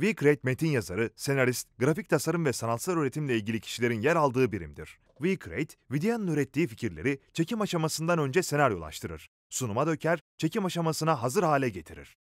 WeCreate metin yazarı, senarist, grafik tasarım ve sanatsal üretimle ilgili kişilerin yer aldığı birimdir. WeCreate, Vidya'nın ürettiği fikirleri çekim aşamasından önce senaryolaştırır. Sunuma döker, çekim aşamasına hazır hale getirir.